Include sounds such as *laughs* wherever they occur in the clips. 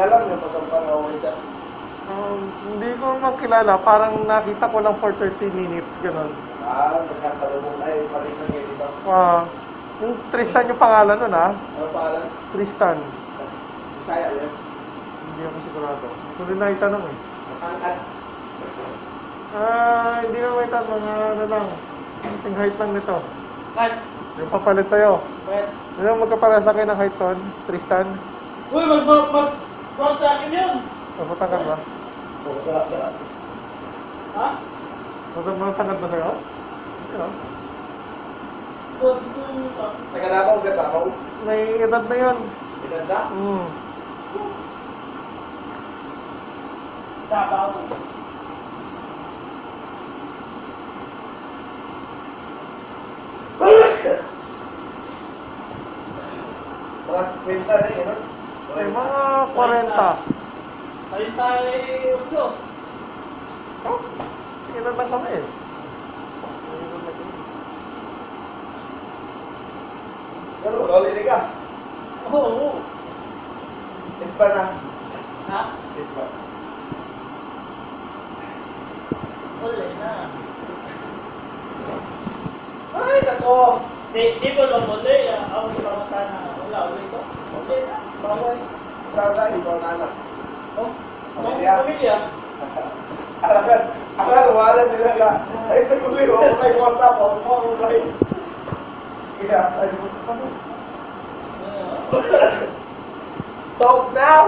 kilala mo yung pasampang ako isa. Um, hindi ko naman kilala. Parang nakita ko lang for 30 minutes. Ganun. Ah, nagkasalubong ay palit ngayon dito. Ah, yung Tristan yung pangalan nun ah. Ano pangalan? Tristan. Bisaya yun. Hindi ako sigurado. Hindi ko rin naitanong eh. Ah, hindi ko maitanong. Mga ano lang. Yung height lang nito. Kat, Yung papalit tayo. Kat. Ano magkaparas na kayo ng height ton? Tristan? Uy, mag mag mag mag sa akin yun. Mapatangkad ba? Ha? Mapatangkad ba sa'yo? Ano? Good, good. Naganapaw sa tamaw. May edad na yun. Inanda? Hmm. Davao. Mga 50 na yun, no? May mga 40. Ayun tayo eh, Utso. Oh, edad na kami eh. Pero, loli ka. Oo, oo. Timpa na. Ha? Timpa. Wala na. Ay, nako! Di, di ko lang muli. ah, Ako mata na wala ulit ko? Wala na. Bawal. Sada, ikaw na anak. Oh, Pamilya. pamilya. Alam alam wala sila na. Ay, sa kulit, ako may kwarta po. Ako mo, ako may. Kaya, sabi mo, ano? Talk now!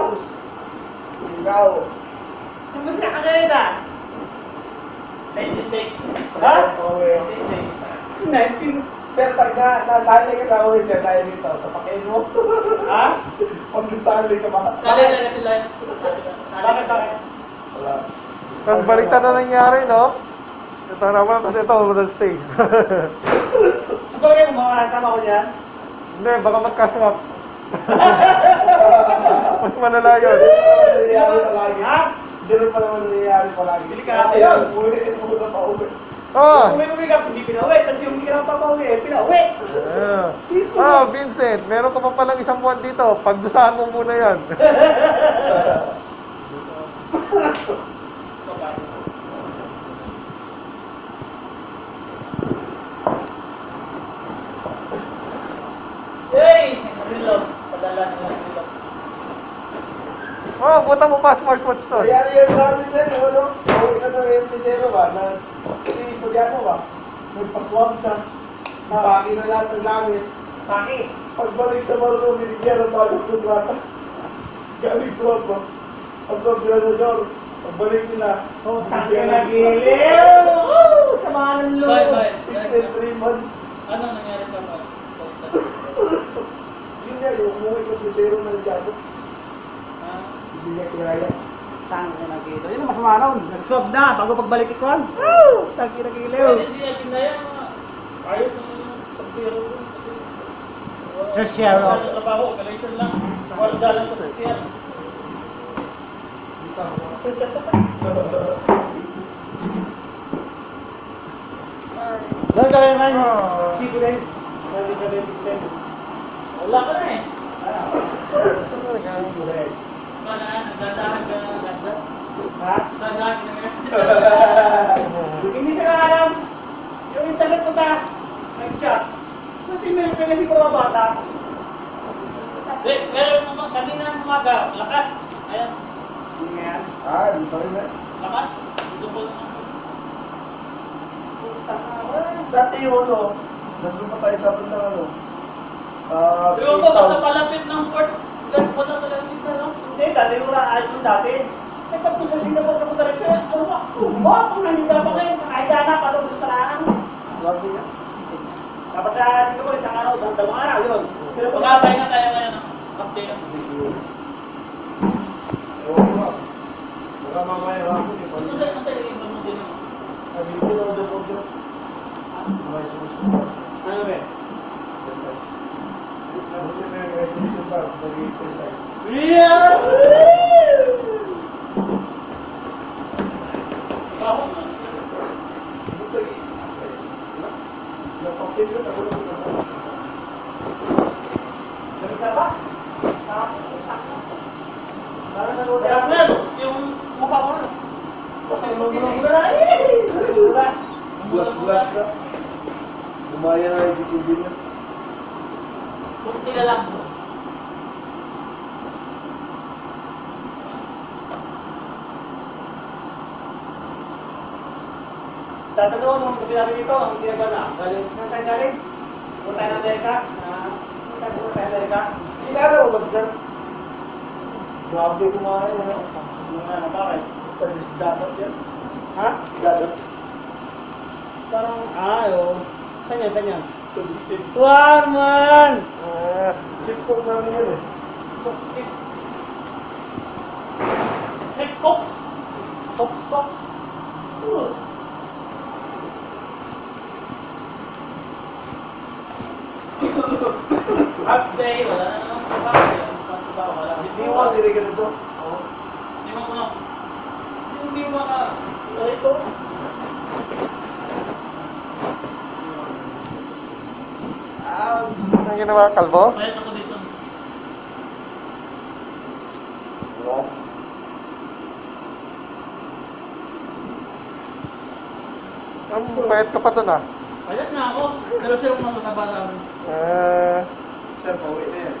Ikaw. Kumusta ka ngayon ah? 96. Ha? Okay. 19. Sir, pag na, nasali ka sa uwi, sir, tayo dito. Sa pakin mo. Ha? Pag nasali ka, baka. Sali na sila. Bakit, bakit? Wala. Tapos baliktad na nangyari, no? Ito naman, kasi ito, on stage. Sabagay mo mga kasama ko dyan? Hindi, baka magkaswap. *laughs* Mas malala yun. Nangyayari palagi. Ha? Ganun pa naman nangyayari palagi. Delikado yun. Uwi, uwi na pa uwi. Oh! Kung may umiga, hindi pinauwi. Tapos yung hindi ka naman papauwi, eh, pinauwi. Ah, oh, Vincent, meron ka pa palang isang buwan dito. Pagdusahan mo muna yan. Hey! Reload. Padala nila reload. oh, buta mo pa smartwatch to. Nangyari yan sa amin dyan, ano? Uwi ka ng MP0 ba? Na, hindi, estudyano ba? Nagpaswab na. Napaki na lahat ng gamit. Paki. Pagbalik sa marunong, binigyan ng bagong kontrata. Galing swab ba? Paswab sila na sir. Pagbalik nila, Oh, tangka binigyan na giliw! Woo! Samahan ng loob. Bye, bye. Extend three months. Ano nangyari sa mga? Yun nga, yung umuwi ko sa zero ng jago. Ah, Hindi niya kinaya. Tangka na giliw. Yun ang masama nun. Nag-swab na bago pagbalik ko. Woo! Tangka na giliw. Just share Wala off. na trabaho, galation lang. Wala lang sa sasyan. Doon ka rin man. Sigo rin. Wala ka na eh. Nagdadahan ka na ganda. Ha? Na Hindi siya alam. Yung internet ko ta. Nag-chat. Kasi meron ka hindi ko mga bata. Eh, meron naman kanina umaga, lakas. Ayan, Hindi nga yan. Ah, di pa rin na. lakas. Ito po naman. Dati yung ano, nandun pa tayo sa ng ano. Ah, Pero ko, basta palapit ng port. Ganun po na talaga sila, no? Hindi, dati yung ayos mo dati. Eh, pag kung sa Singapore ka punta rin siya, ano ba? Ba, kung nandito pa kayo, kahit na, patong sa talaan. Lagi yan. Dapat sa Singapore, isang araw, isang dalawang araw, yun. Pero pag Pag-abay na kaya ngayon, no? Update na. Oo nga. Baka mamaya ako, di pa Ano rin. sa ano sa yung mo din mo? Sabi ko na ako po dyan. May sumusunod. ano ba? Buti na yung resolution ba? Lumayan aja bikinnya. Kunti na lang. Tatanungin mo kasi namin dito, ang ginagawa na. Galing, saan tayo galing? Punta tayo ng Amerika? Ah, Punta tayo ng Amerika? Kilala mo ba siya? Grabe kumain na. Yung ano, bakit? Panis dapat yan. Ha? Dapat. Parang, ah, oo. Saan yan, saan yan? So, bisip. Tuwan man! Ah, Chip ko namin yan eh. Check Cox. Tok, tok. Half day, wala na trabaho. Wala wala. Hindi mo ka nilagyan ito. Oo. Hindi mo ko na. Hindi mo ka. Ito. Ah, ang ginawa, kalbo? Mayat ako dito. Ang payat ka pa dun ah. Mayat na ako. Pero siya yung matutaba namin. Ah, sir, pauwi na yan.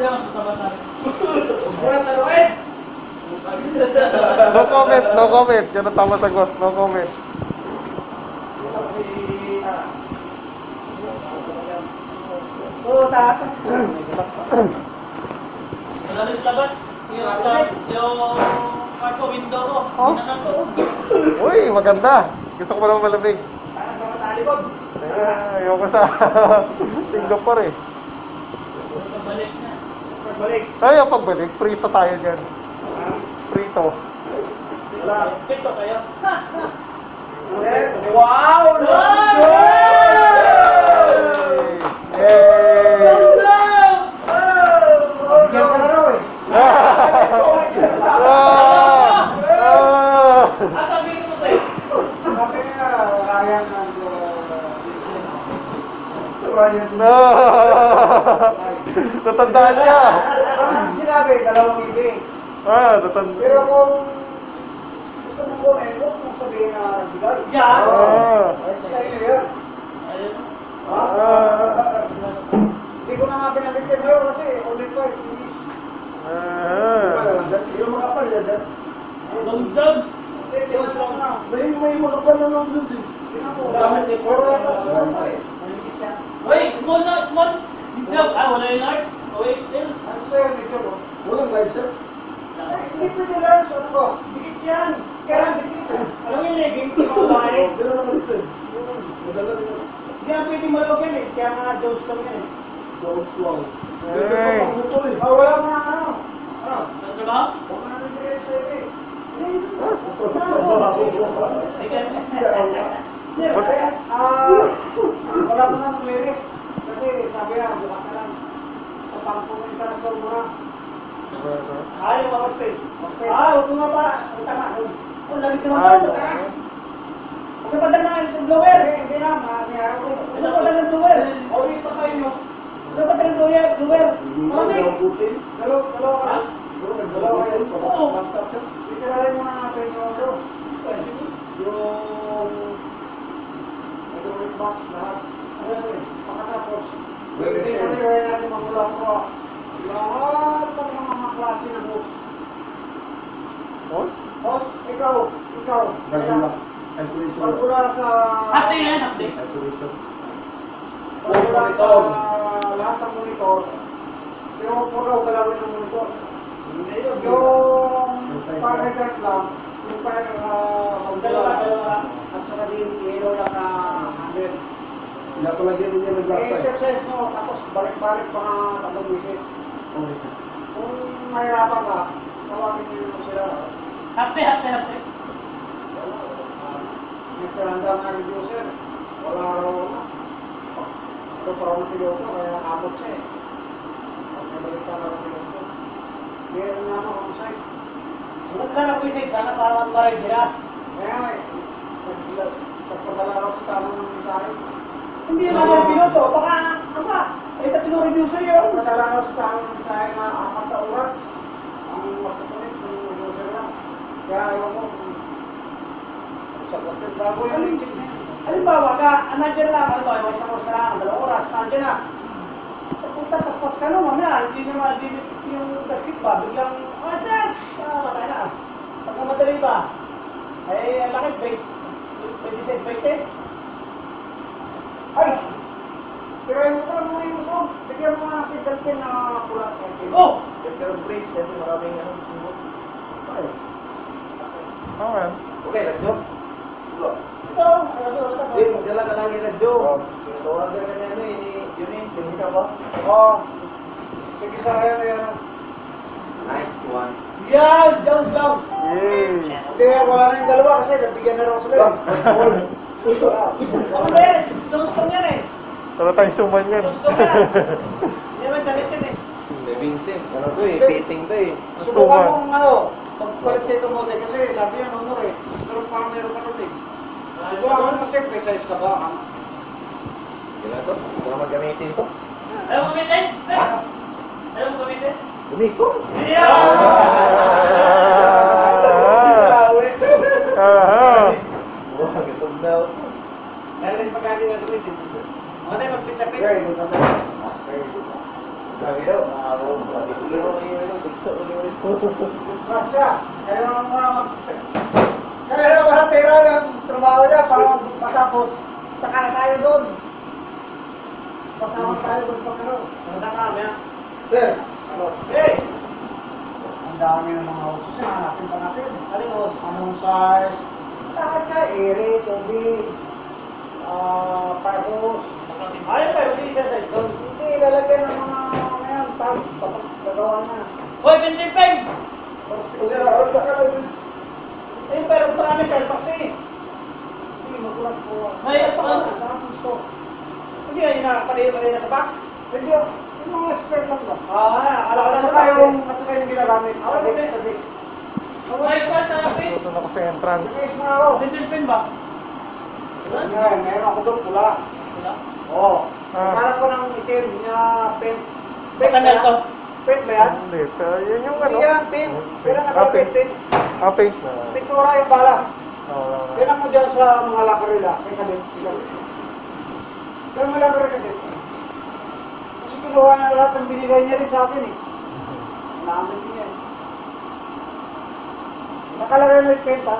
Ang matutaba namin. Huwag mo na tanongin! no comment, no comment. Yan ang tama sagot, no comment. Oo, tata. Wala rin labas. Yung, kwarto window ko. Oh? Uy, maganda. Gusto ko pa naman malamig. Parang sa matalikod. Eh, ayoko sa *laughs* Singapore eh. Balik na. Pagbalik. Tayo pagbalik, prito tayo dyan. Prito. Wala. Pito kayo. Wow! Yay! Bigyan ka na raw eh. Ah! Ah! Ah, sabihin mo sa'yo. Sabi nga, kaya ng Ah! *laughs* Natandaan niya. Ang sinabi, dalawang ibig. Ah, natandaan. Pero kung gusto mo ko, eh, huwag mong sabihin na bigay. Yan. Ah. Ay, sa'yo yan. Ayun. Ha? Hindi ko na nga pinabigyan ngayon kasi ulit ko eh. Ah. Yung mga kapal yan. Hindi, lang na. May may mga kapal na lang dun. Tingnan mo. Puro yan na small pa eh. Uy, small na, small. Job. Ah, wala yung large. Okay, still. *laughs* Ano sa'yo, Nico? Walang live sir. Hindi pwede lang, sabi ko. Dikit yan. Kaya dikit. Alam mo yung leggings ng mga babae? Dito naman dito. Madala din ako. Hindi yan pwede malog yan eh. Kaya nga Jones lang yan eh. Swallow. Dito Hey. eh. Ah, wala mo na ano. Ano? Ano trabaho? Huwag mo na nabigay sa'yo eh. Sige. Ah, wala na mag-lyrics. Kasi sabi na, bukas na lang. Sa pangpumin ka na na. Ayaw mga hospital. Ah, huwag nga pa. Ang tama. Ang lamig ka Ah, naman. Huwag ka pa dala ng blower. Hindi, na. Mahihara ko. Huwag ka pa dala ng blower. O, ito tayo nyo. Huwag ka pa dala ng blower. Blower. Malamig. Dalaw, dalaw ka. Ha? Dalaw kayo. Oo. Itiralin muna natin yung ano. Yung hydraulic box lahat. Ano yun? Pagkatapos, hindi kami gawin natin magulang ko. Ng mga klase ng hose. Oh? Hose, ikaw, ikaw. Nagula. Pagmula sa... Hati yan, hati. Pagmula sa lahat monitor. Yung puro galawin ng monitor. Yung paragraph lang, yung paragraph Dalawa, dalawa. at saka din yellow na. Napalagyan din niya ng Eh, gasa. exercise mo, tapos balik-balik pa nga tatlong beses. Okay, sir. Kung mahirapan ka, tawagin niyo naman sila. Hati, hati, hati. May peranda nga ng user. Wala raw na. Ito pa raw piloto, kaya nakabot siya eh. Pag nabalik ka na ng piloto. Meron nga ako kung site. Huwag sana po isa. Sana para maray sila. Kaya nga eh, pag- pagpadala raw sa tama ng mensahe. Hindi naman yung piloto. Baka, ano ba? Eh, tatlo reducer yun. Pagpadala raw sa tama ng mensahe na apat na oras. Ang magkasunit ng user na. Kaya ayaw ko. kung- Bago yung na. Halimbawa ka, ah, nandiyan lang, ano ba, isang oras na lang, dalawang oras, nandiyan na. Kung tatapos ka no, mamaya, hindi nyo ma-dibit yung gasket ba, biglang, ah, sir, ah, matay na. Pagka madali ba, eh, ang laki, break, 26, 20. Ay! Pero yung motor mo yung motor, bigyan mo nga pedal pin na pula. Oh! Pero brakes, kasi maraming ano. Ay. Okay. Okay, let's go. Go. Ito, ano, ano, Hey, magdala ka lagi na Joe. Tawagan ka niya ano eh, ni Eunice, hindi ka ba? Oo. Sige sa kaya na yan. Nice one. Yan, Jones lang. Yay! Hindi, wala na yung dalawa kasi nabigyan na rin ako sila. eh. Ano ba yan? Jones lang yan eh. Wala tayong suman yan. Yan. Naman dalit yan eh. Vincent. Ano to eh, fitting to eh. Subukan mong ano, pagpalit nito mo kasi sabi yan, honor eh. Pero parang meron ka nun eh. Subukan mo mag-check, may size ka ba? Ah, na to, ito na magamitin to. Ayaw mo gamitin? Ayaw mo gamitin? Pa kaya na mga tira ng trabaho niya para matapos. Saka na tayo doon. Pasama tayo doon pag ano. Ano ka? Sir! Ang dami ng mga hoses niya. Hanapin pa natin. Aling mo? Anong size? Lahat ka, ere, tubig, ah, fireworks. Ayaw kayo, hindi siya sa ito. Hindi, lalagyan ng mga ngayon, tap, tapos gagawa na. Hoy, Pintipeng! Hindi, naroon sa kalan. Eh, pero marami kayo kasi. Hindi, magulat po. May apa ka? Hindi ay nakapalaya-palaya na sa box. Hindi, yung mga lang ba? Ah, akala ko At na sa saka box. yung, at saka yung ginagamit. Ako din. Ay, pa, na ko sa entrance. Guys na ako. Pintipeng ba? Ngayon, meron ako doon pula. Wala. Oo. Ah. Hanap ko ng itim na pen. Kanal to. Pen ba yan? Hindi. Pero yun yung ano. Hindi yan, pen. Pero Ah, nakalagay pen. pen. Ah, paint na. Pintura yung bala. Oo. Kailan mo dyan sa mga lakarila. Kaya kabit. Kaya mga lakarila kabit. Kasi kinuha niya lahat ng binigay niya rin sa akin eh. Namin din yan. Nakalagay na yung penta.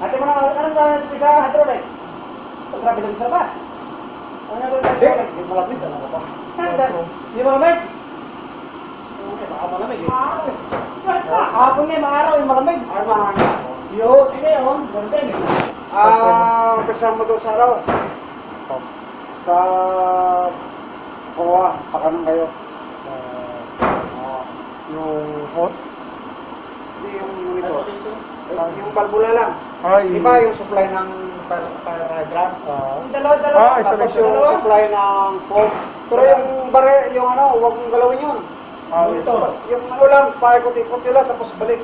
Ate mo na, anong gawin sa sa hydrolik? Pagkrabi lang sa labas. Ano nga gawin sa hydrolik? Hindi malapit, ano ka ba? Hindi malamig? Okay, baka malamig eh. Hapon nga, maaraw, yung malamig. Ay, mahanga. Yun, sige yun. Ganda eh. Ah, kasama doon sa araw. Sa... Kuha, pakanan kayo. Ah, yung host. Hindi yung monitor. Yung balbula lang. Ay. Di ba yung supply ng? Ah. Yung dalawa-dalawa. Ah, isa Tapos rin yung dalawa? supply ng foam. Pero yung bare, yung ano, huwag mong galawin yun. Ah, Monitor. Yung ano lang, paikot-ikot nila, tapos balik.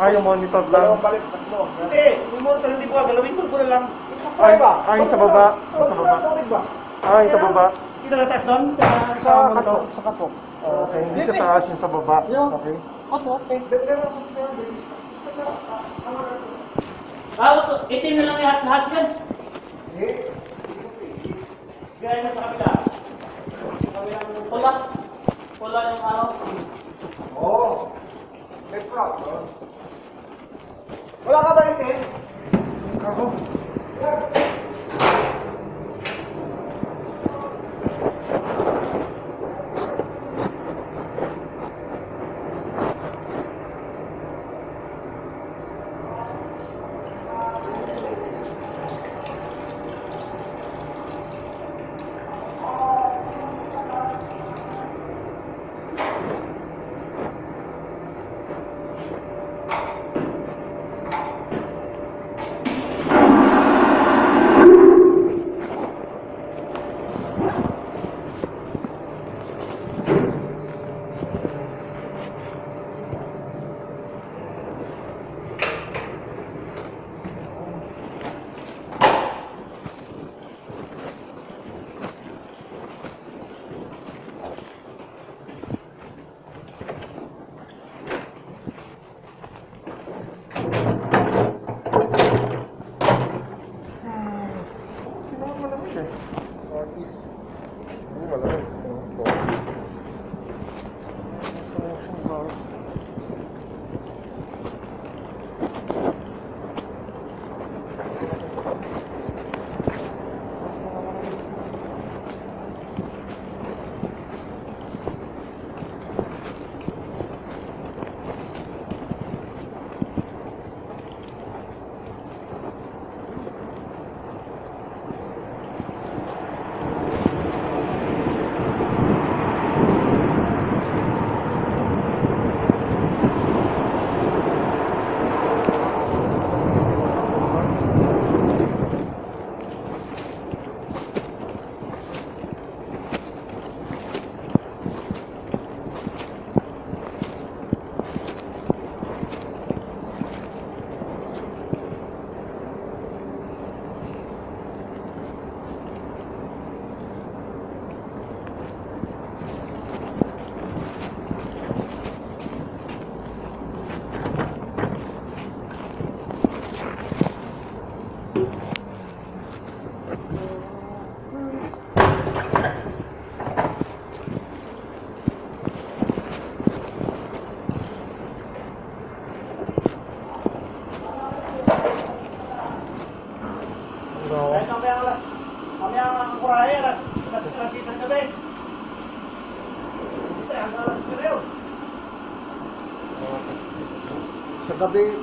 Ah, yung monitor lang. Dalawang balik, tatlo. Hindi, yung motor hindi ko galawin ko na lang. Yung supply ba? Ay, ay, sa baba. Sa Sa baba. ba? Ah, yung sa baba. Kita na tayo doon. Sa katok. Sa katok. Okay, hindi sa taas yung sa baba. Okay. Opo, okay. Ah, so, itim na lang lahat, lahat yan. Eh, Gaya na sa kabila. Kabilang pula. Pula yung araw. Oo. May proud. Wala ka ba yung pen? Ako. Sa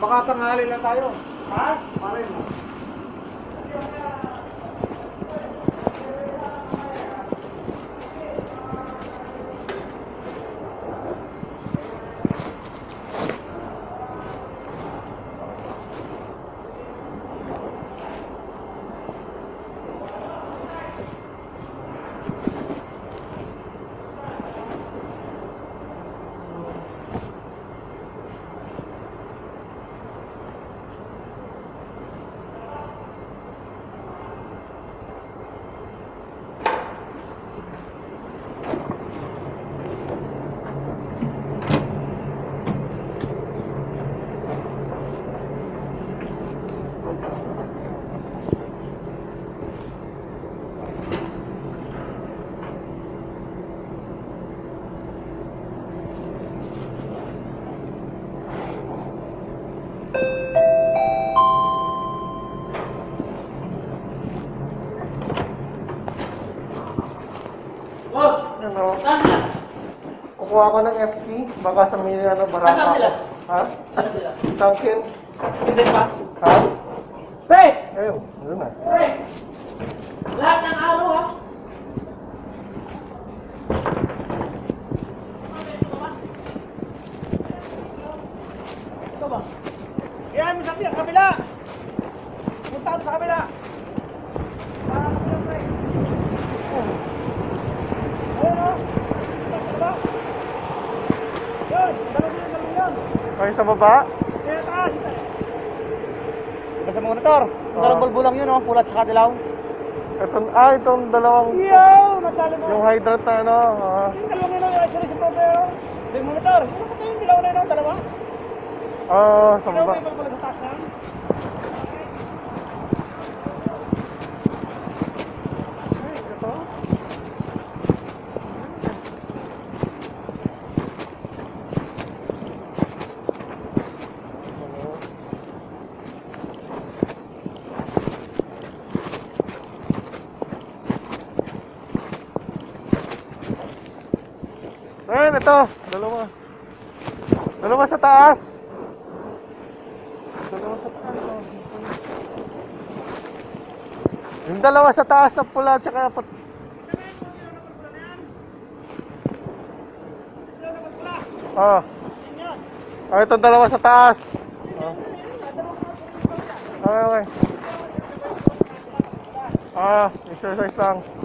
baka tanghali lang tayo. Ha? Pare mo. Ano? saan sila? Kukuha ko ng FT, baka sa may ano, baraka Nasaan sila? ako. Ha? Saan sila? Sangkin? Hindi pa. Ha? Pre! Ayun, yun na. Pre! Lahat ng araw ha? Ito ba? Yan, sabi ang kabila. Punta ka sa kabila. Para kabila, pre. Ayun, oh. Sa kabila. Yun, dalawa yun, dalawa yun. Ay, sa baba? Kaya taas. Basta mga motor. Oo. Dalawang bulbo lang yun, oh. Pulat saka dilaw. Ito, ah, itong dalawang, Yo, natalo mo. yung hydrant na ano, ah. Yung dalawang yun, actually, si oh. Yung monitor. Yung monitor, yung dilaw na yun, dalawa. Ah, sa Dilaw baba. may bulbo sa taas na. Ito? Ayan, ito. Dalawa. Dalawa sa taas. Dalawa sa taas. oh. Yung dalawa sa taas na pula tsaka pat... Ah. Ah, itong dalawa sa taas. Ah. Okay, okay. Ah, exercise lang.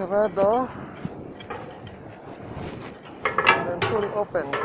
cerrado. And full open.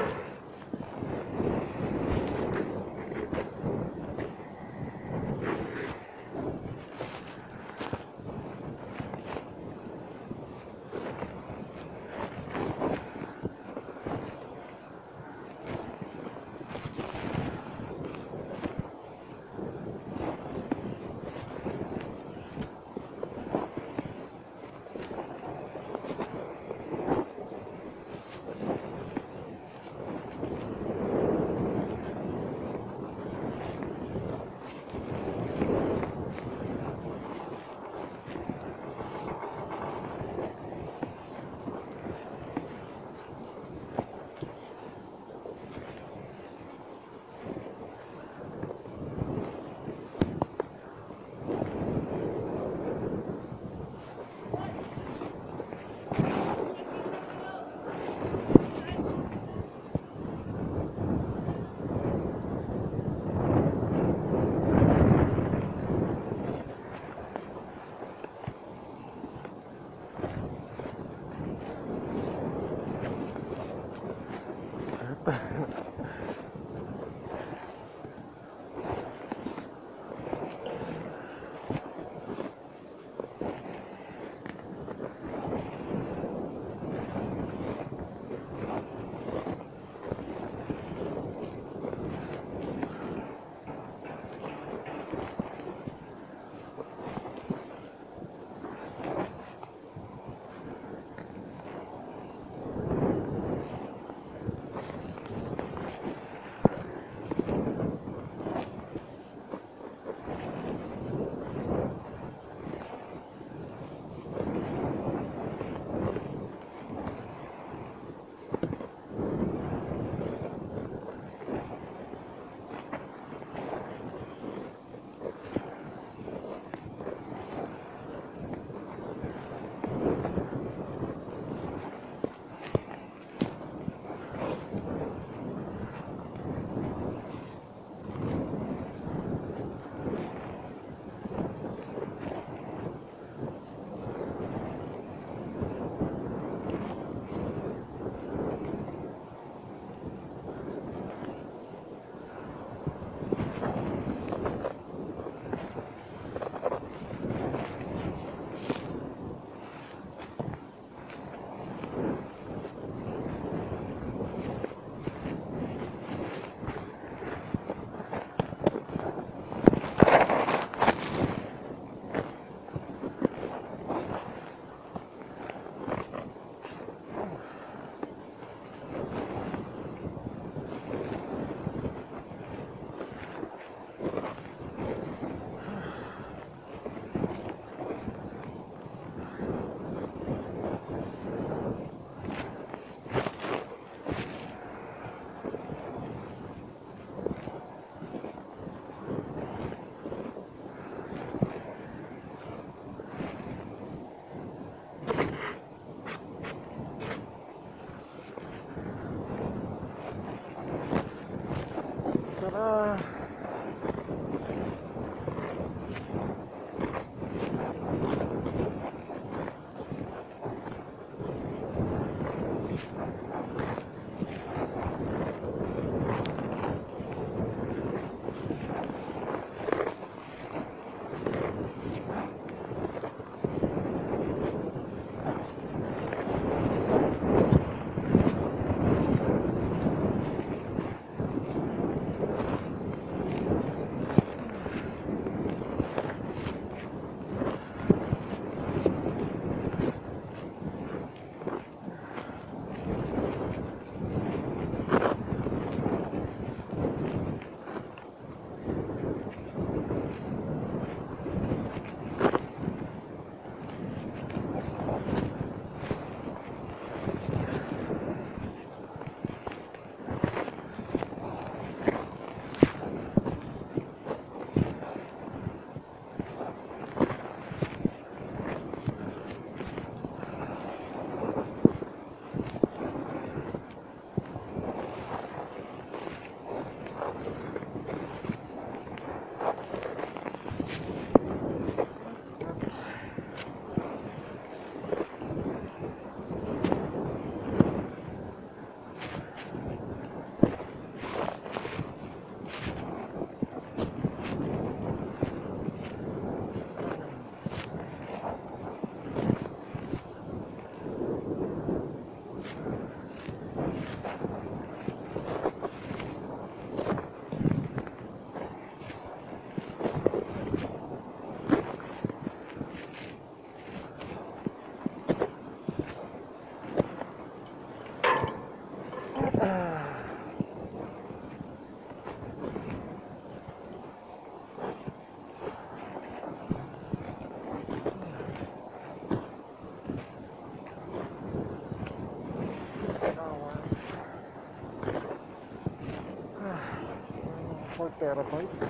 For terabyte.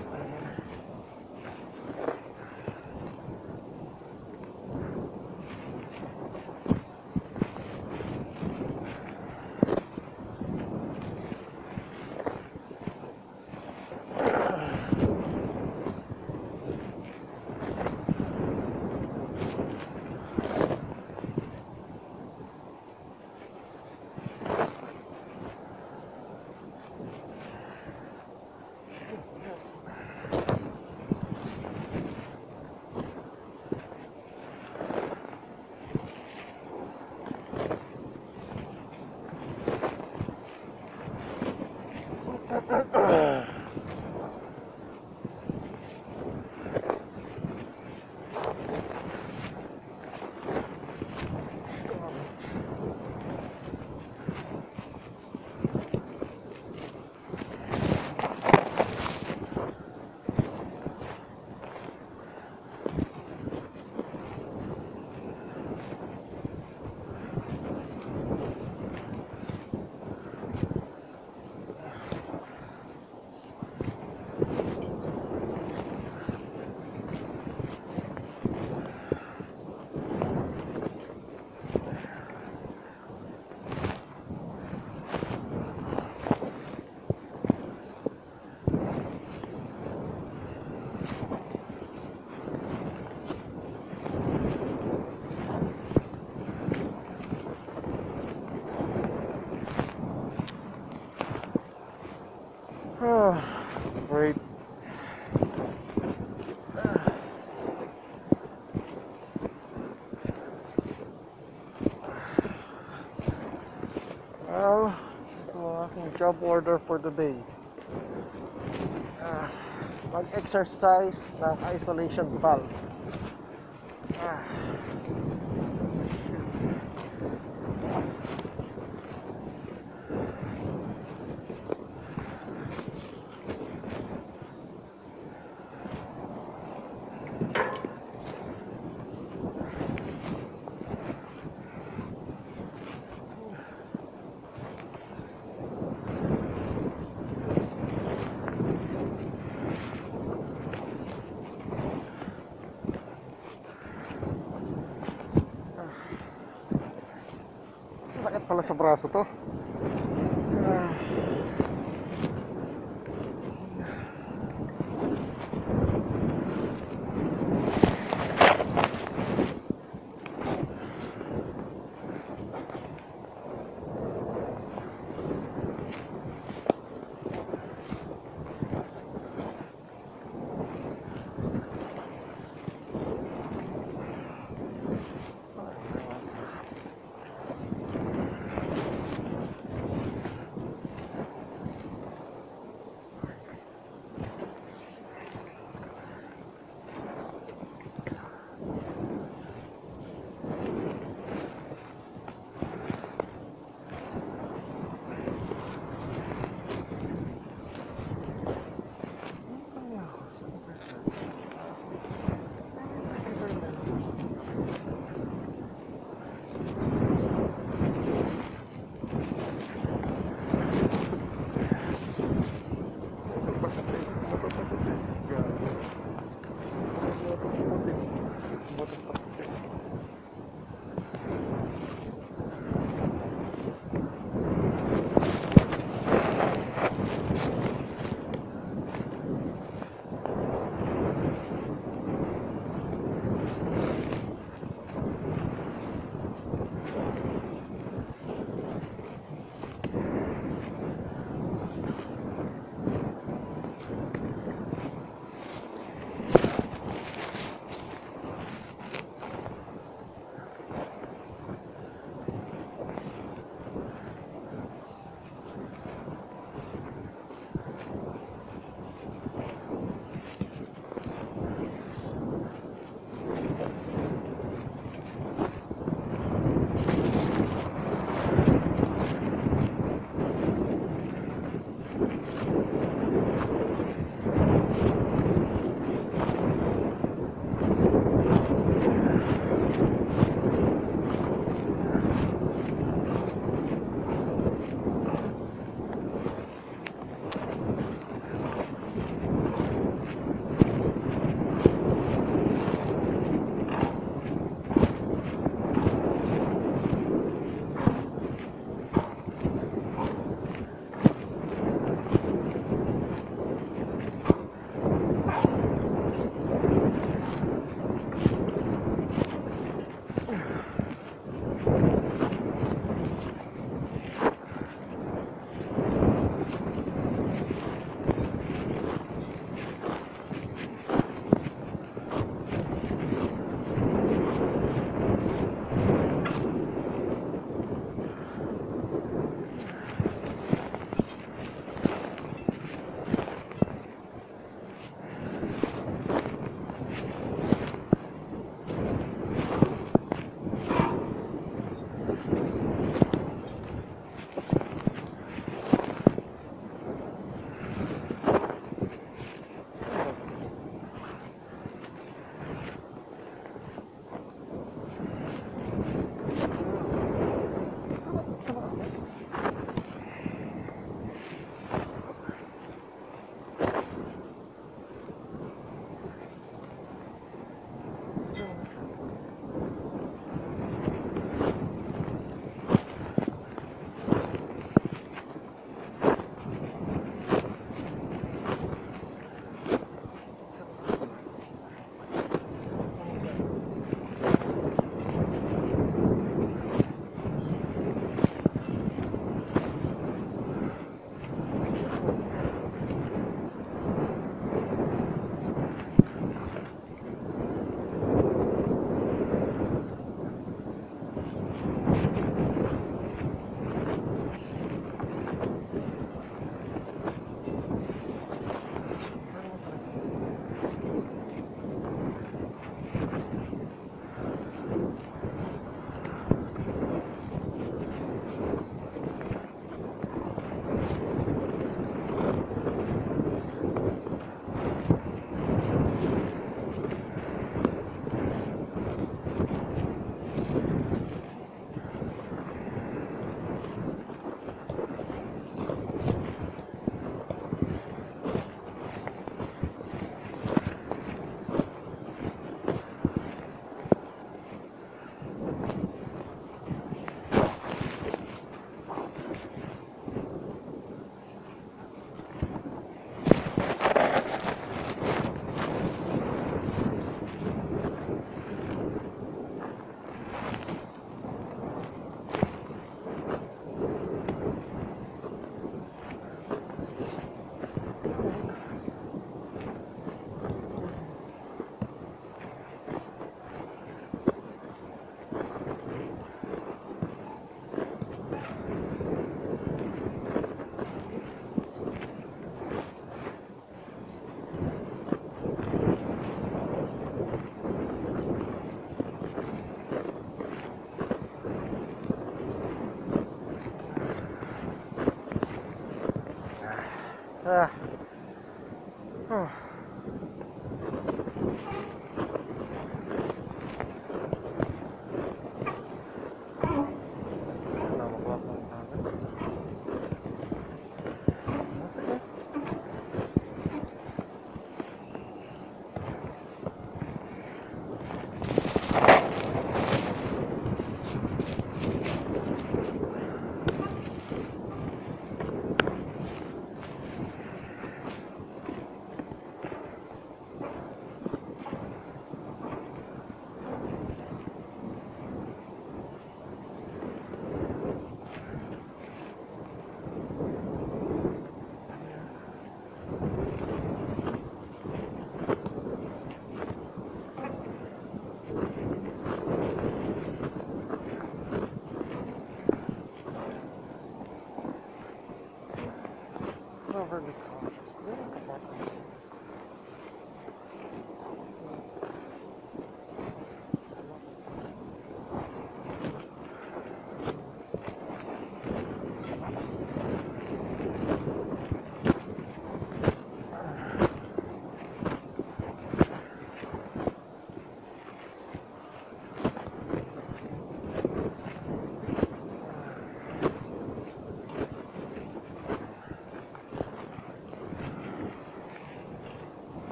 Ah, Wait. Well, ito ang aking job order for the day. Ah, mag-exercise ng isolation valve. Sakit pala sa braso to.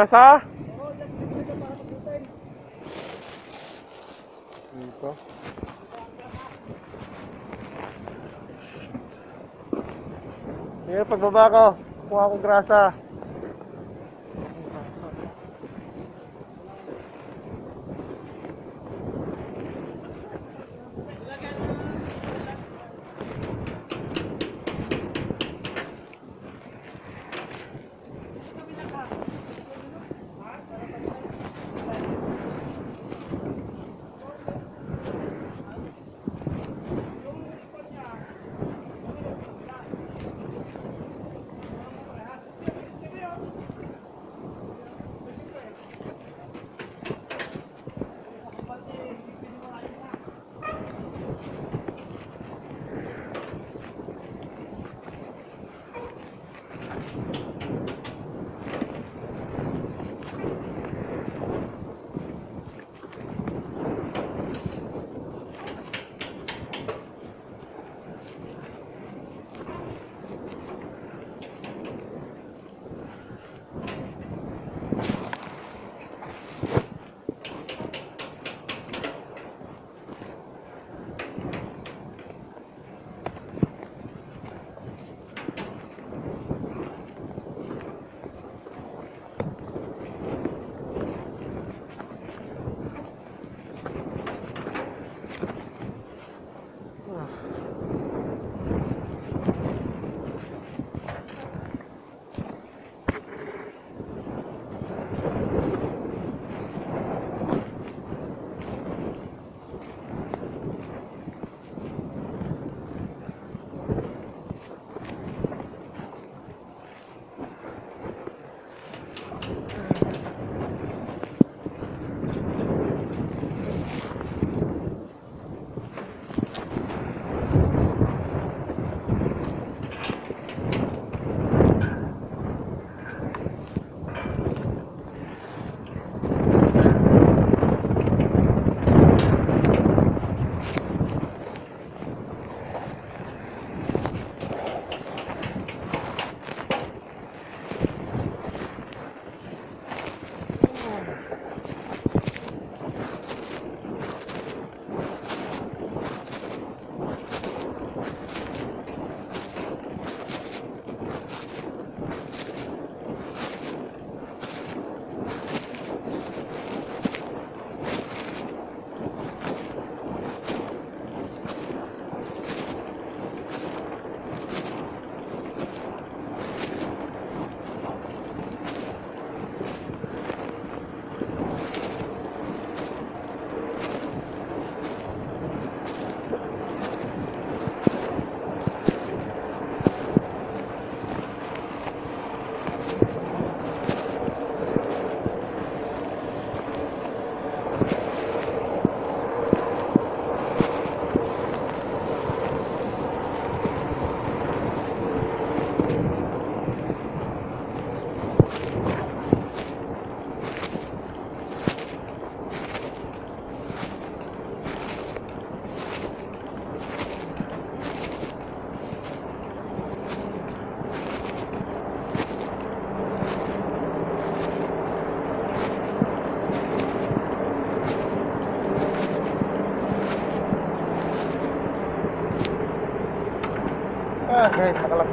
Grasa? Dito. Sige, pagbaba ko. Kuha ko grasa.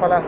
Okay,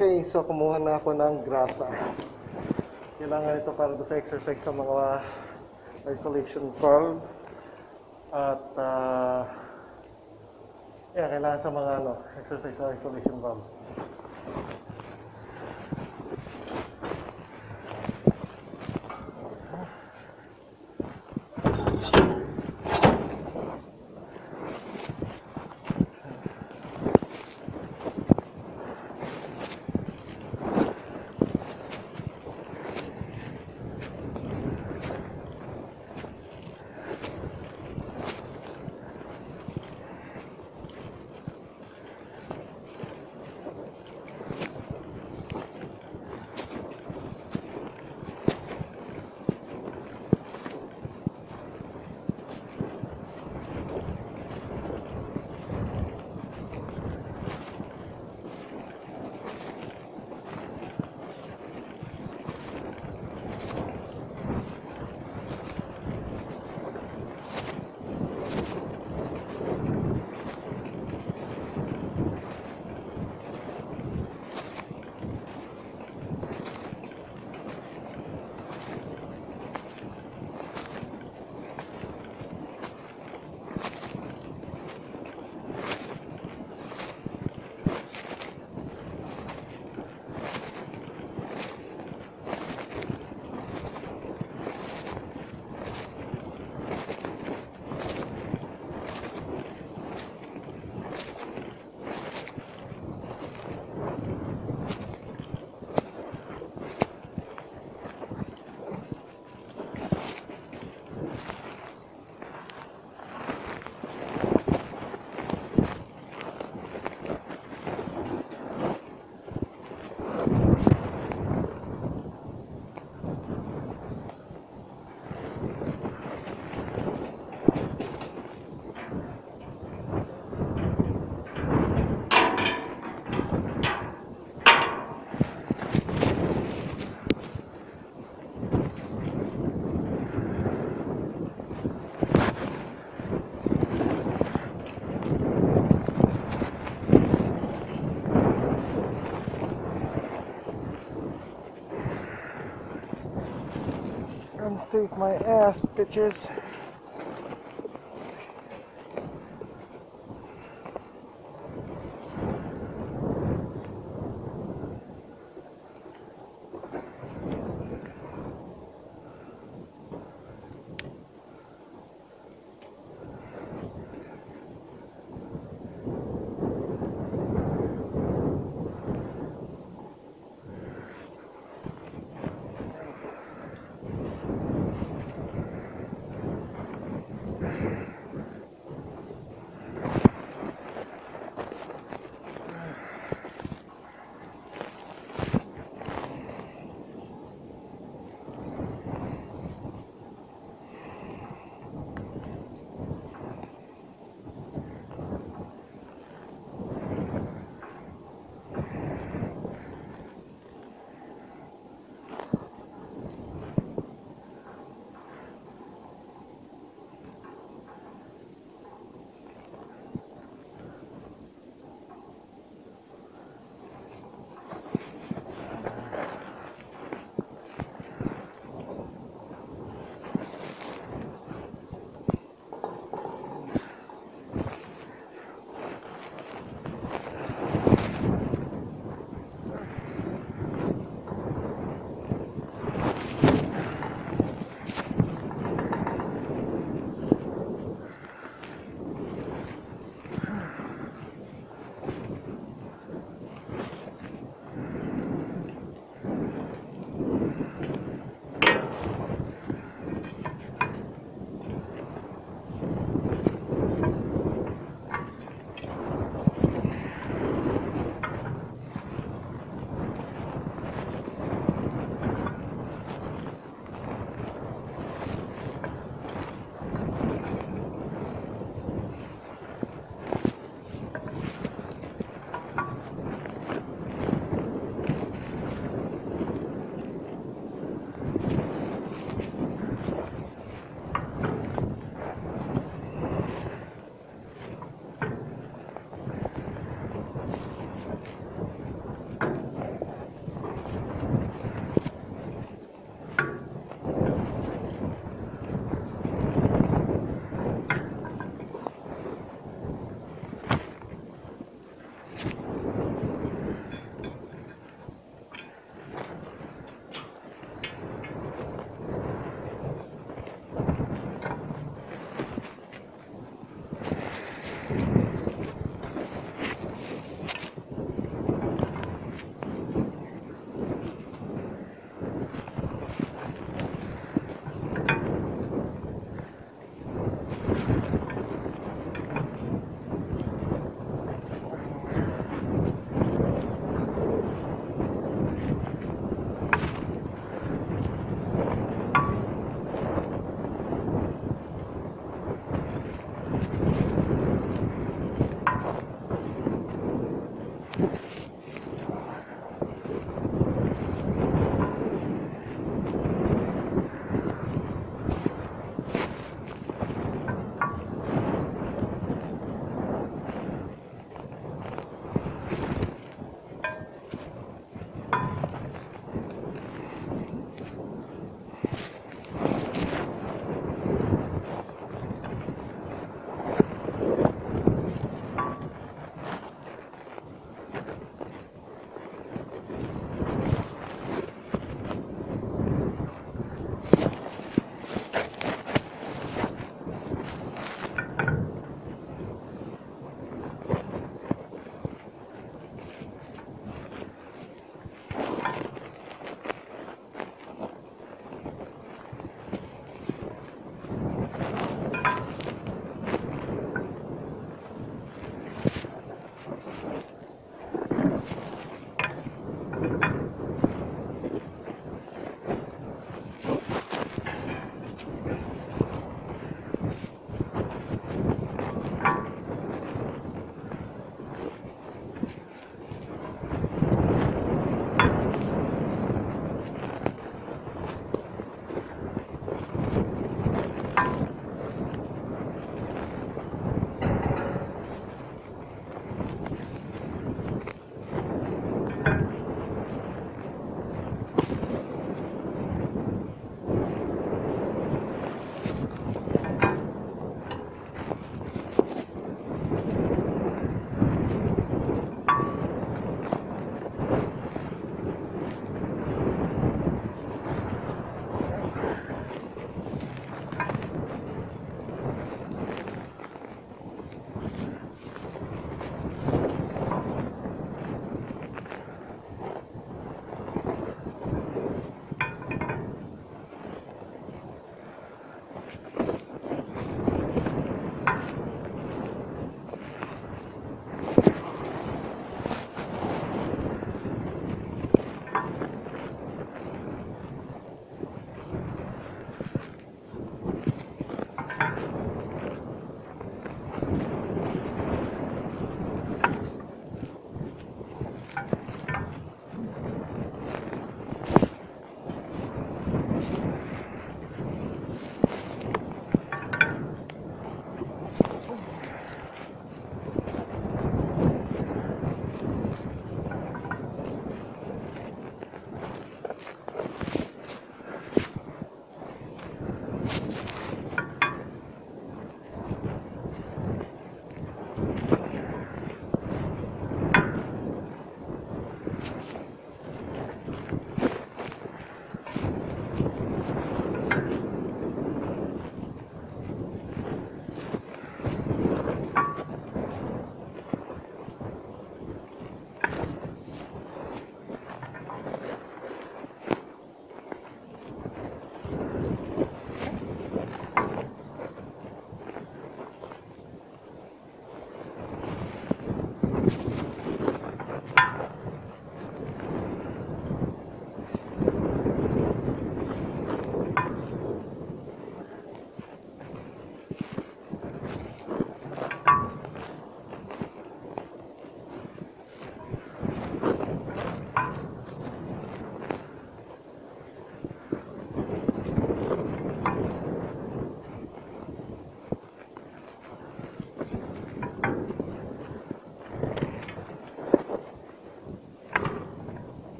Okay, so kumuha na ako ng grasa. Kailangan ito para sa exercise sa mga isolation valve. At, ah, yeah, kailangan sa mga ano, exercise sa isolation valve. My ass, bitches.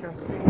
Let's go.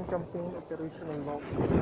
And Campaign operational logs.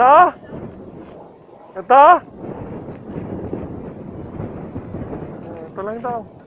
Ito? Ito? Ito lang ito.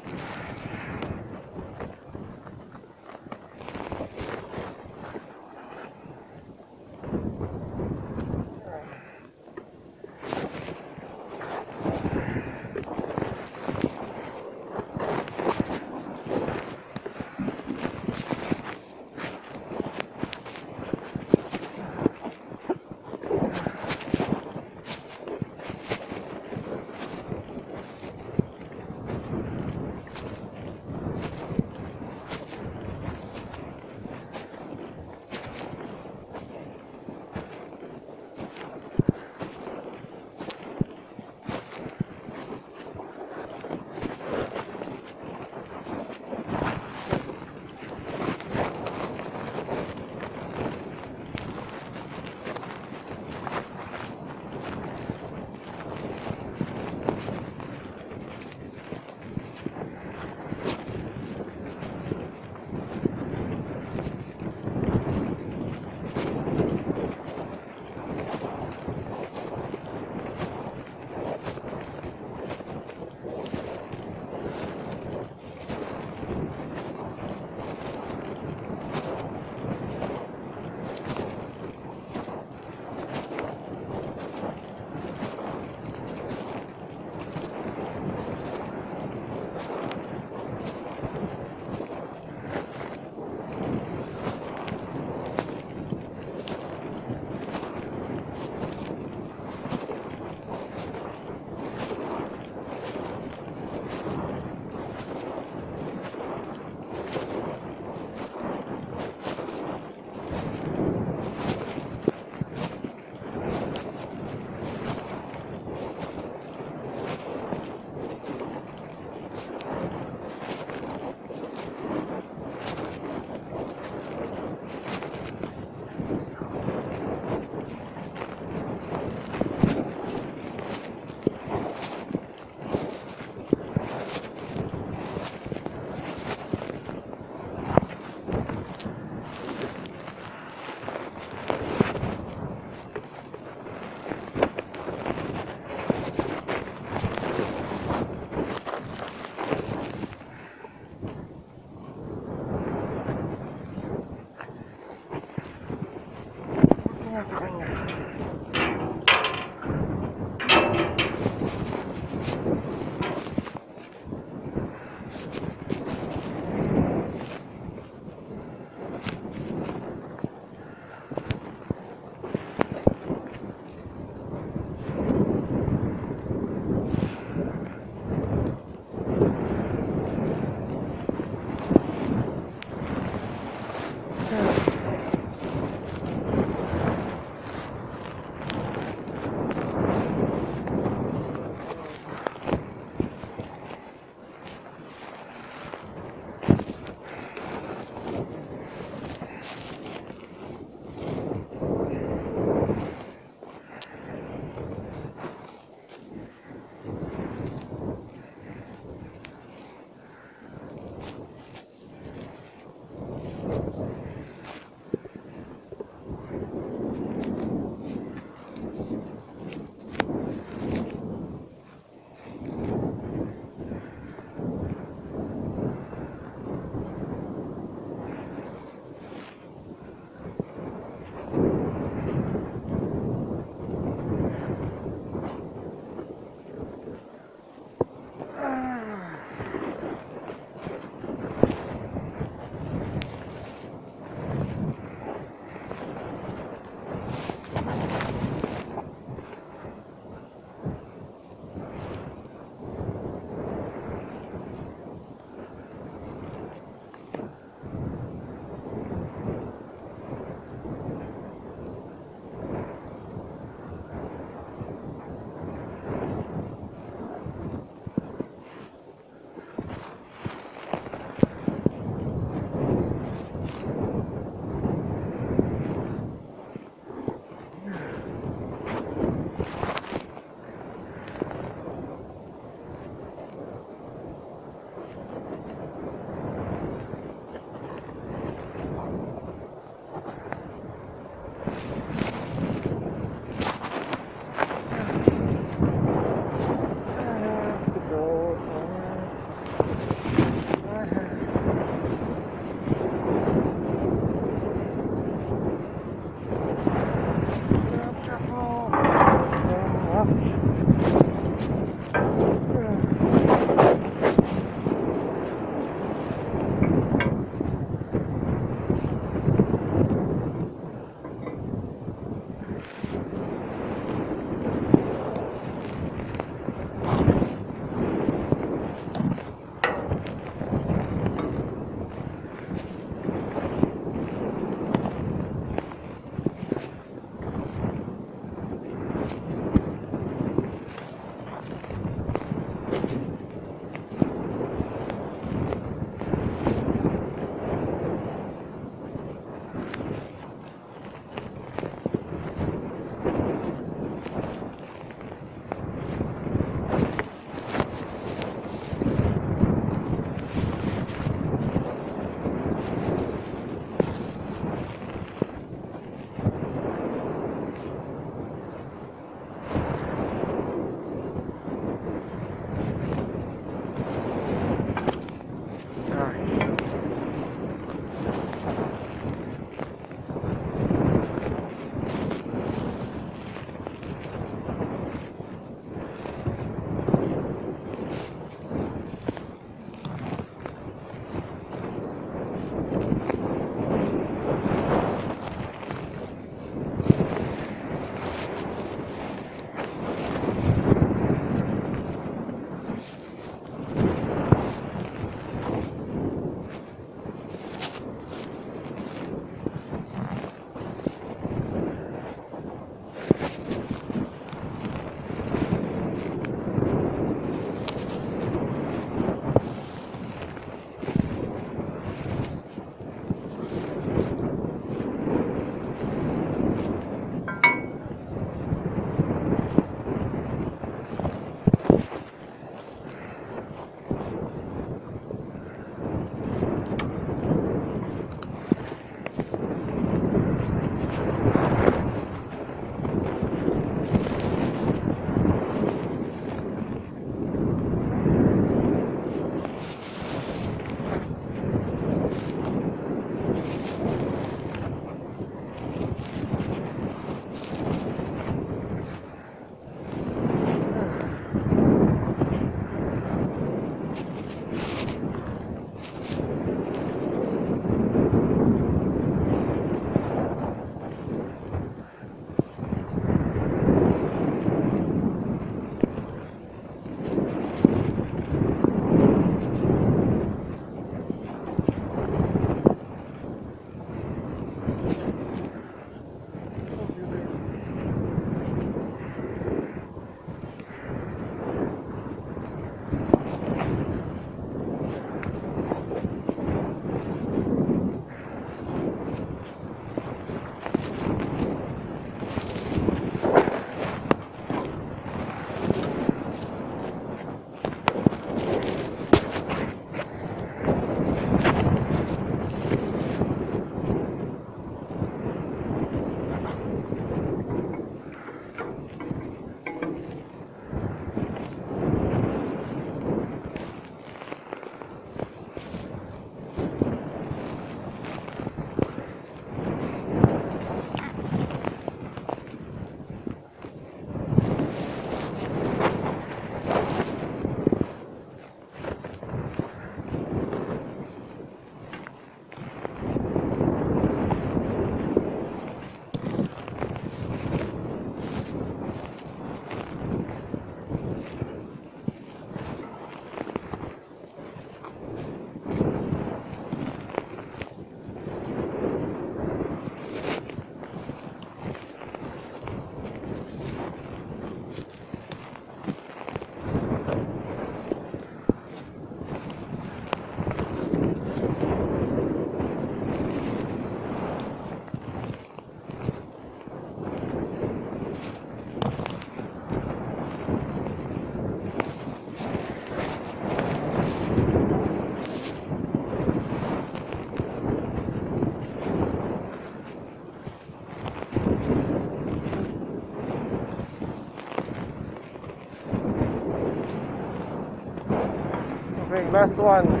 Last one.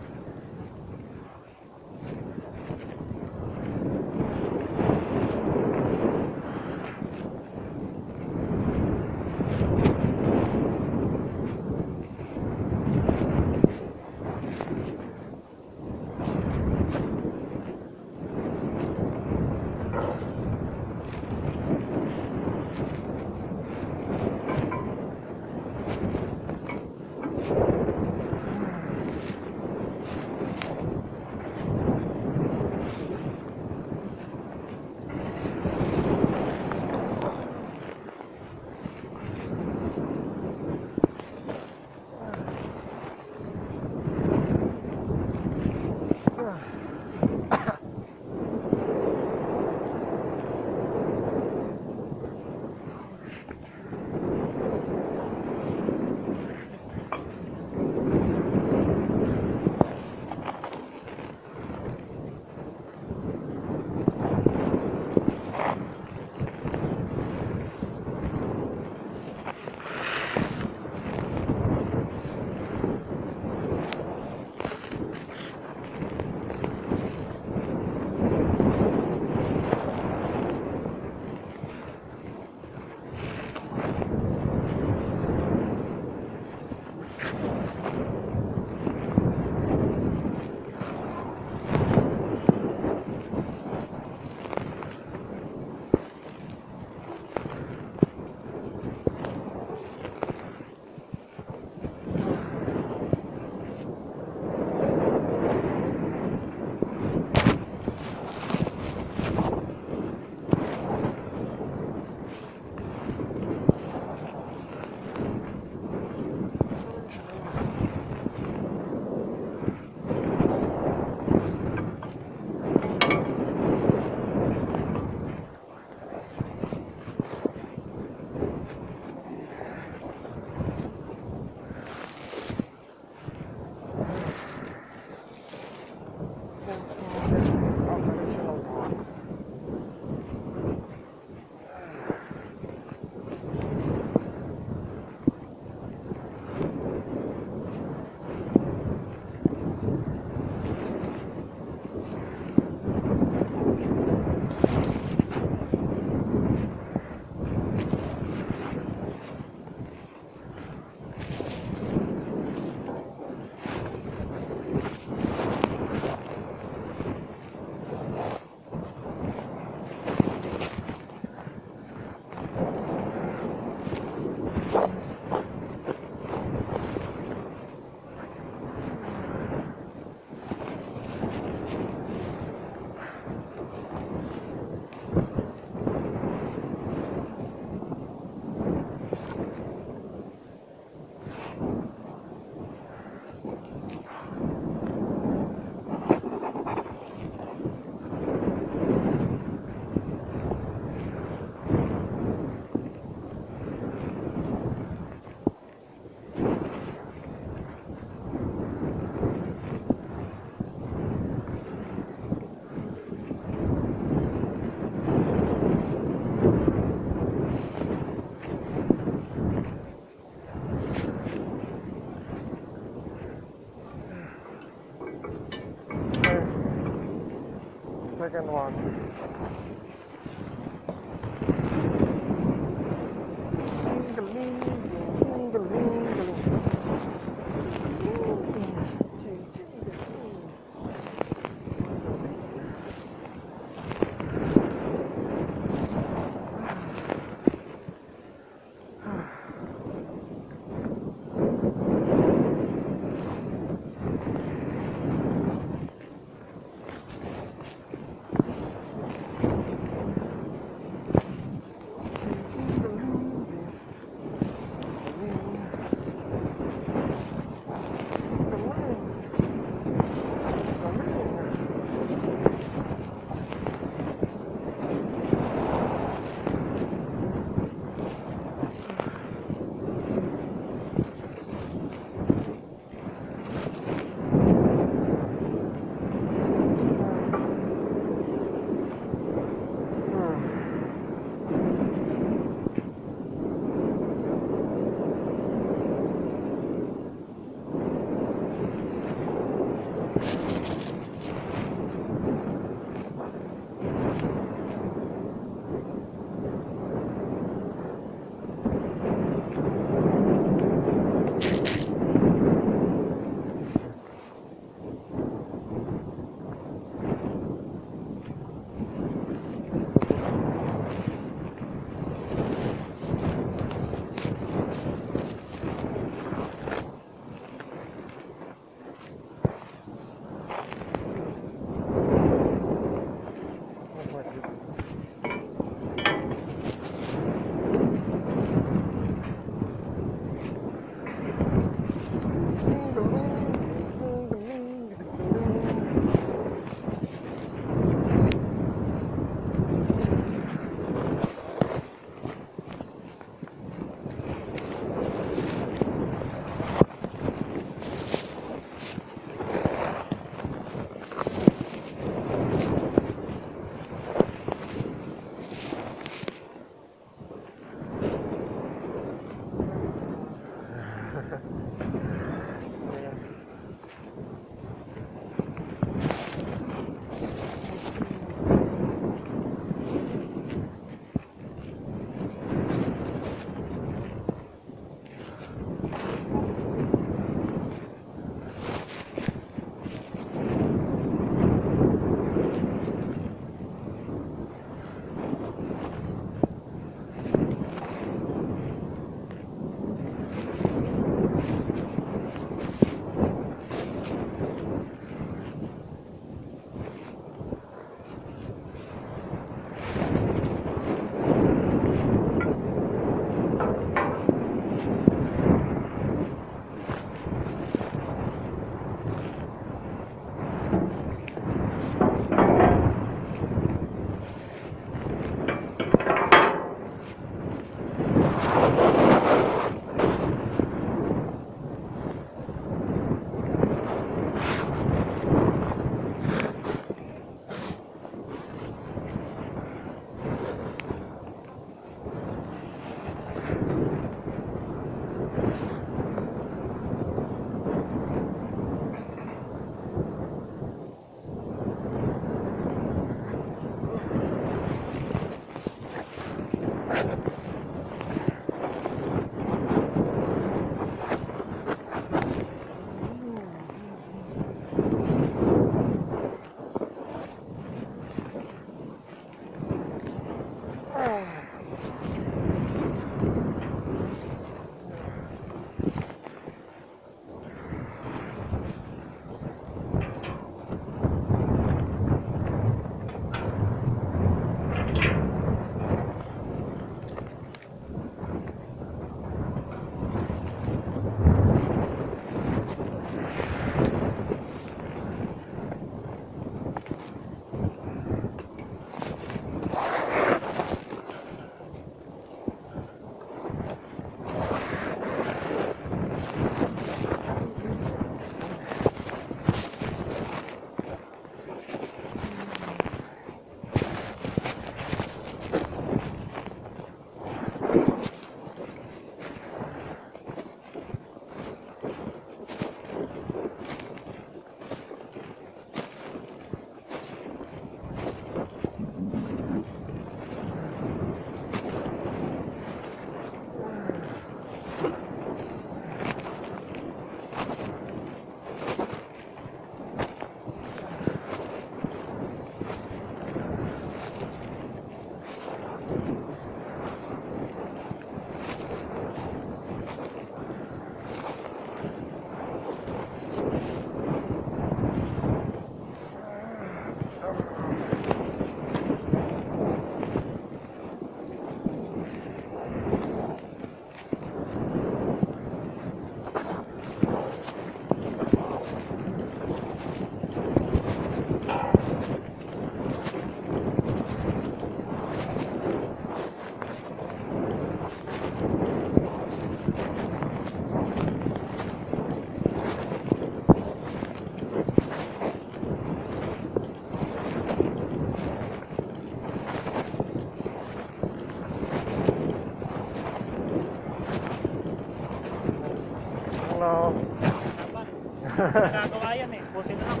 Nagagawa yan eh. Buti na lang.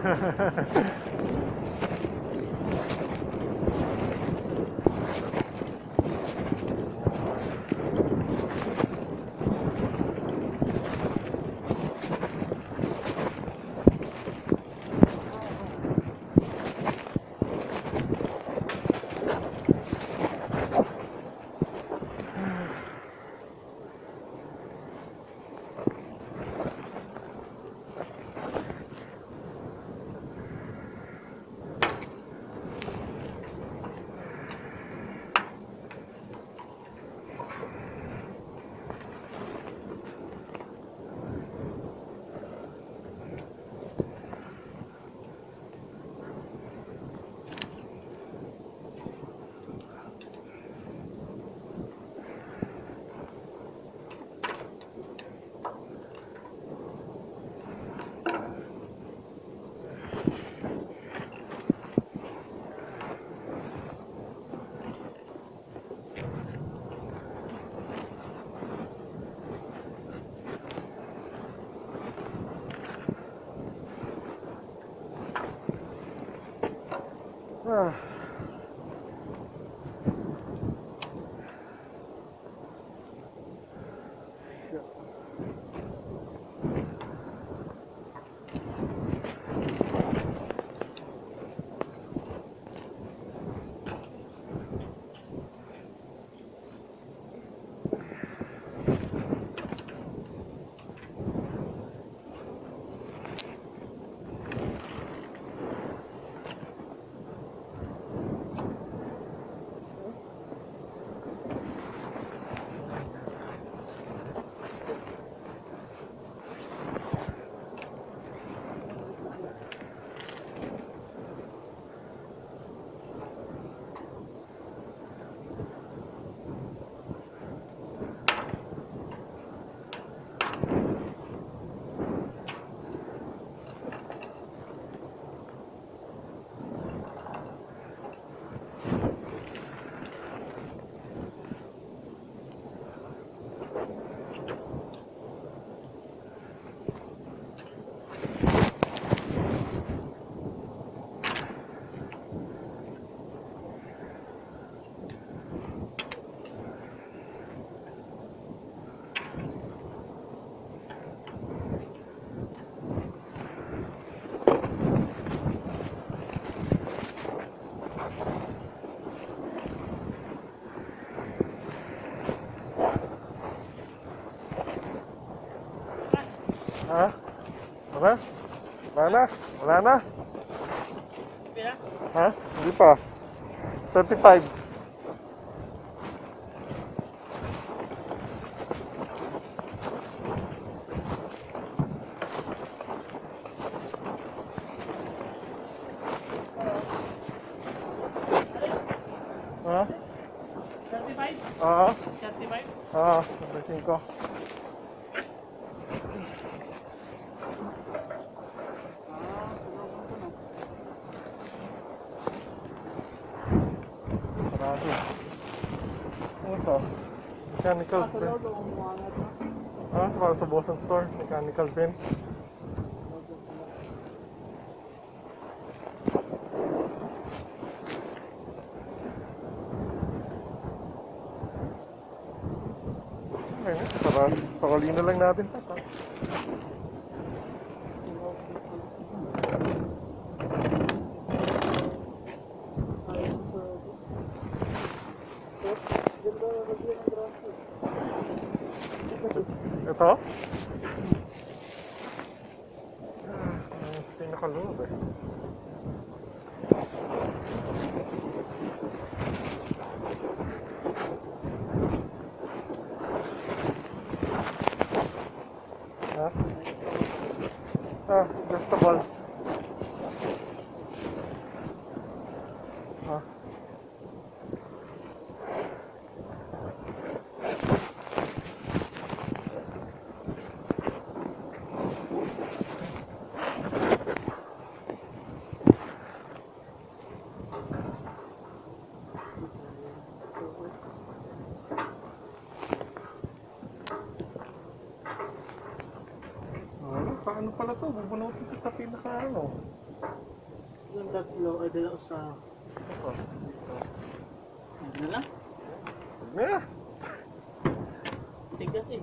*laughs* Ha? Wala? Wala na? Wala na? Ha? Hindi pa. 35. Ha? 35? Oo. 35? Oo. 35. Marami. Ano to? Mechanical pen. Ah, para sa Boston Store. Mechanical pen. Ayun, para pakulin na lang natin. Ito? Ah, Pinakaloob eh. Ha? Ah, adjustable. Ah. ano pala to? Bubunutin ko sa pinaka ano. Yung tatlo, ay dalawa sa... Ito, dito. Ano lang? Yeah. Tigas eh.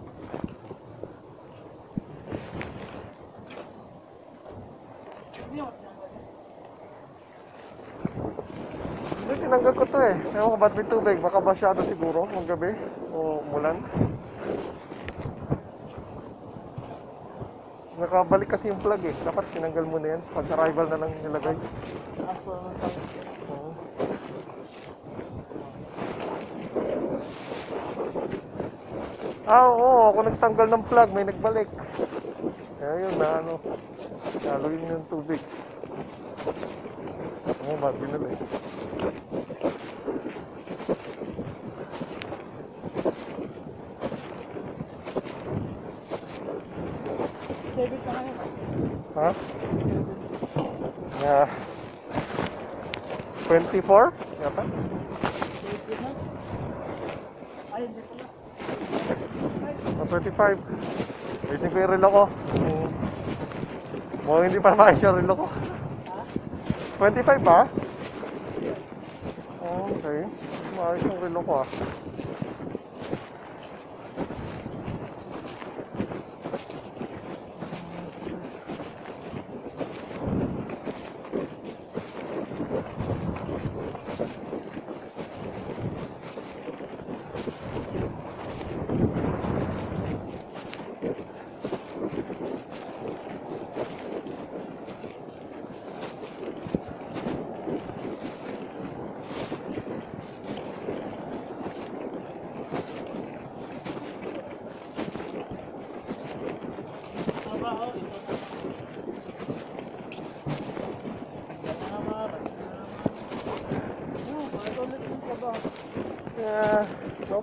Hindi, tinanggal ko to eh. Ewan ko ba't may tubig. Baka masyado siguro ng gabi o mulan. Nakabalik kasi yung plug eh. Dapat tinanggal mo na yan. Pag arrival na lang nilagay. Oo. Ah, oo. Ako nagtanggal ng plug. May nagbalik. Kaya yun na ano. Haluin yung tubig. Oo, oh, ba't binali? David na ngayon. Ha? Yeah. 24? Yata? Na? Ay, hindi pala. O 25. Ayusin ko yung relo ko. Mukhang hindi pa maayos yung relo ko. 25 ba? Oh, okay. Maayos yung relo ko ah. 確かに。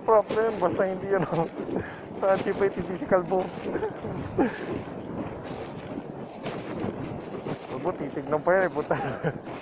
Problem. Basta hindi oh. *laughs* Sa antipate physical bo. *laughs* Huwag mo titignan pa yan eh, puta. *laughs*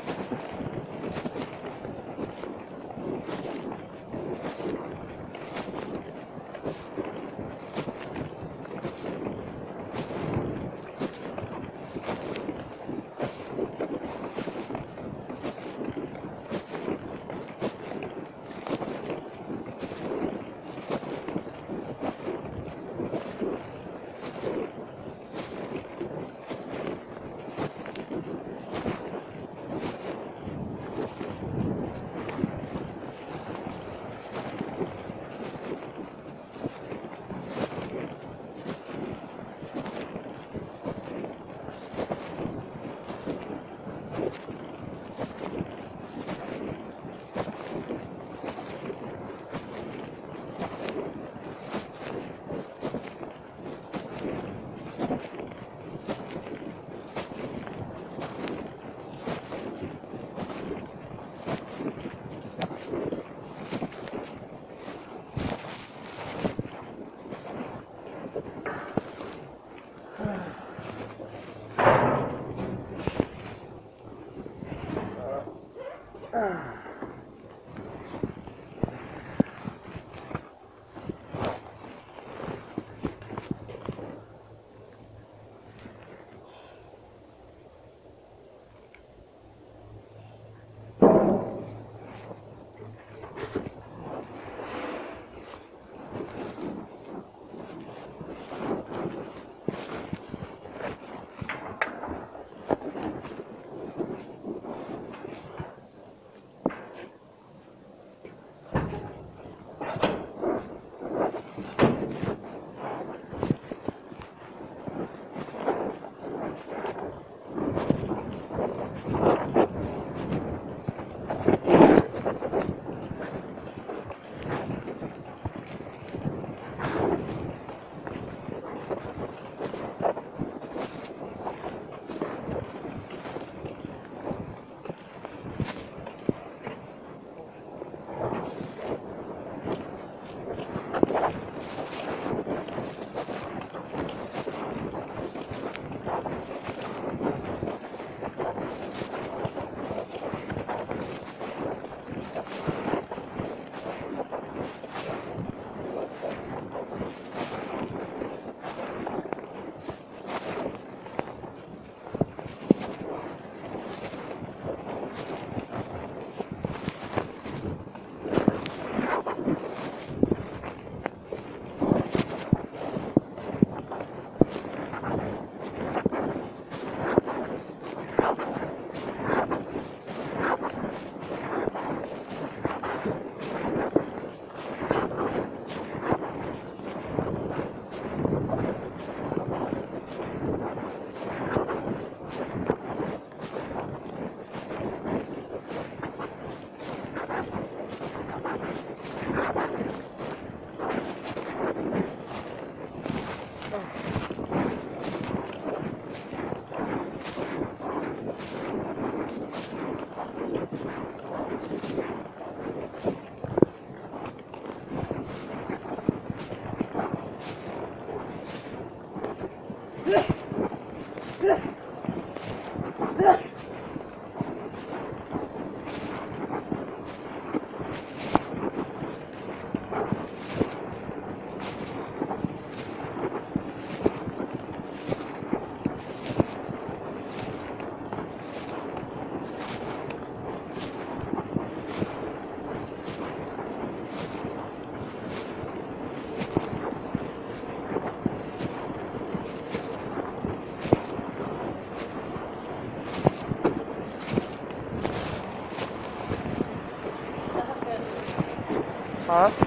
Ha?